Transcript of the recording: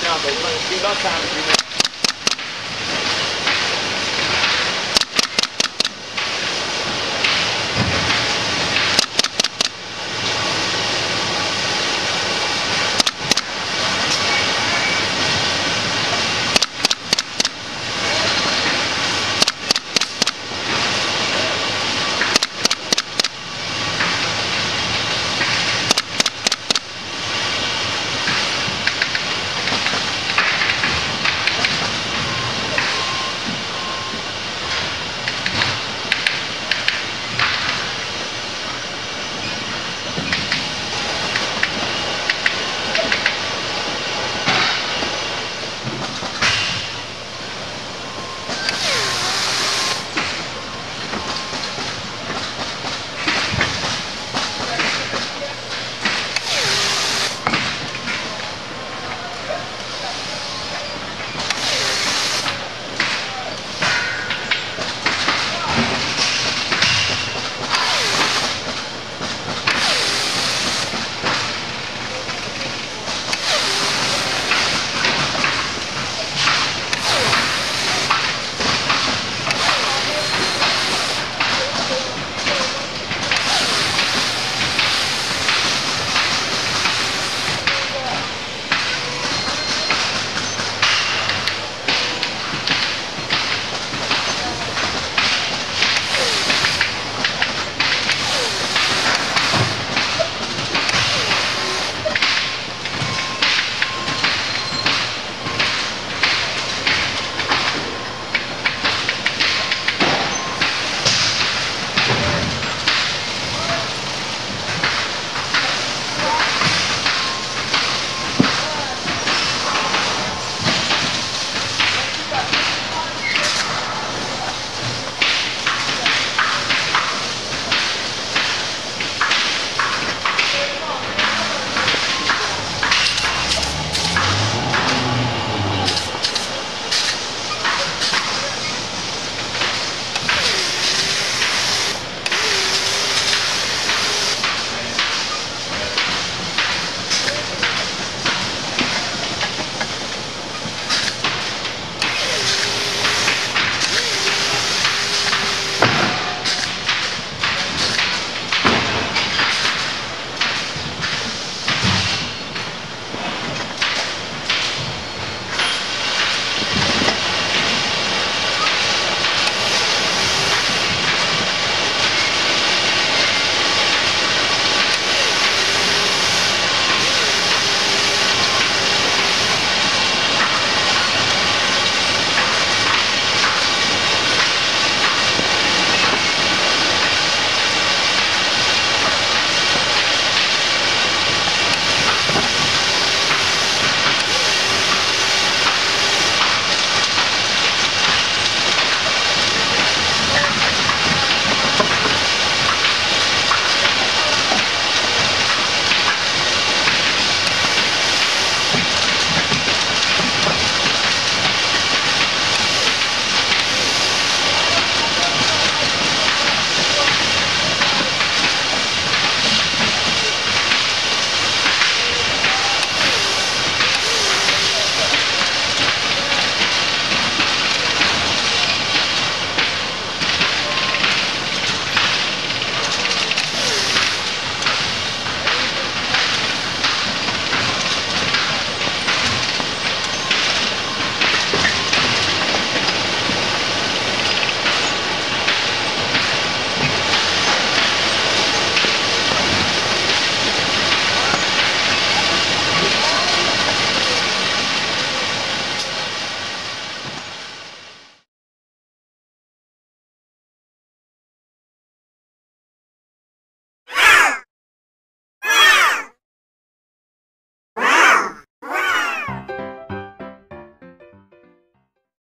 这样子，我们提高三级。